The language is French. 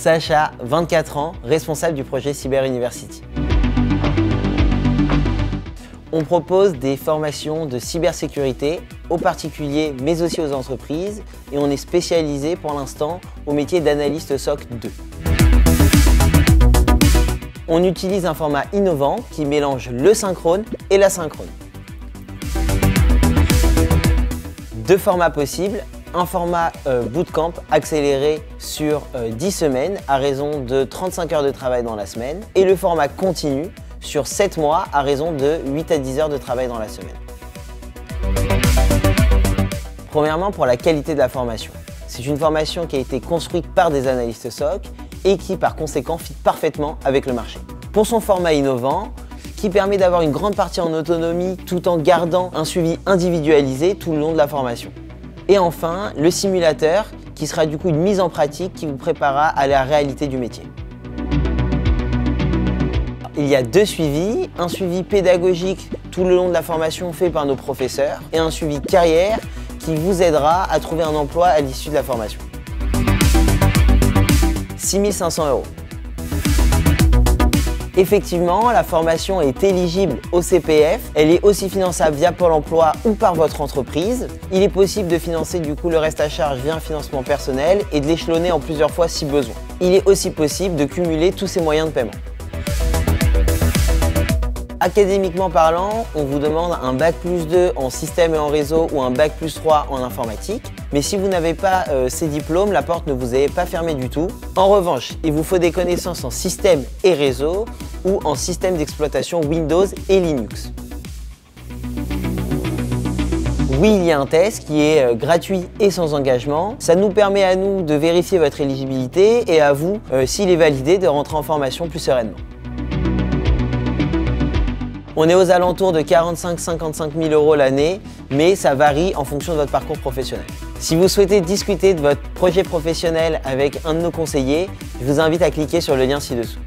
Sacha, 24 ans, responsable du projet Cyber University. On propose des formations de cybersécurité aux particuliers mais aussi aux entreprises et on est spécialisé pour l'instant au métier d'analyste SOC 2. On utilise un format innovant qui mélange le synchrone et l'asynchrone. Deux formats possibles, un format euh, bootcamp accéléré sur 10 euh, semaines à raison de 35 heures de travail dans la semaine et le format continu sur 7 mois à raison de 8 à 10 heures de travail dans la semaine. Premièrement, pour la qualité de la formation. C'est une formation qui a été construite par des analystes SOC et qui par conséquent fit parfaitement avec le marché. Pour son format innovant, qui permet d'avoir une grande partie en autonomie tout en gardant un suivi individualisé tout le long de la formation. Et enfin, le simulateur qui sera du coup une mise en pratique qui vous préparera à la réalité du métier. Il y a deux suivis, un suivi pédagogique tout le long de la formation fait par nos professeurs et un suivi carrière qui vous aidera à trouver un emploi à l'issue de la formation. 6500 euros. Effectivement, la formation est éligible au CPF. Elle est aussi finançable via Pôle emploi ou par votre entreprise. Il est possible de financer du coup le reste à charge via un financement personnel et de l'échelonner en plusieurs fois si besoin. Il est aussi possible de cumuler tous ces moyens de paiement. Académiquement parlant, on vous demande un bac plus 2 en système et en réseau ou un bac plus 3 en informatique. Mais si vous n'avez pas euh, ces diplômes, la porte ne vous est pas fermée du tout. En revanche, il vous faut des connaissances en système et réseau ou en système d'exploitation Windows et Linux. Oui, il y a un test qui est euh, gratuit et sans engagement. Ça nous permet à nous de vérifier votre éligibilité et à vous, euh, s'il est validé, de rentrer en formation plus sereinement. On est aux alentours de 45-55 000 euros l'année, mais ça varie en fonction de votre parcours professionnel. Si vous souhaitez discuter de votre projet professionnel avec un de nos conseillers, je vous invite à cliquer sur le lien ci-dessous.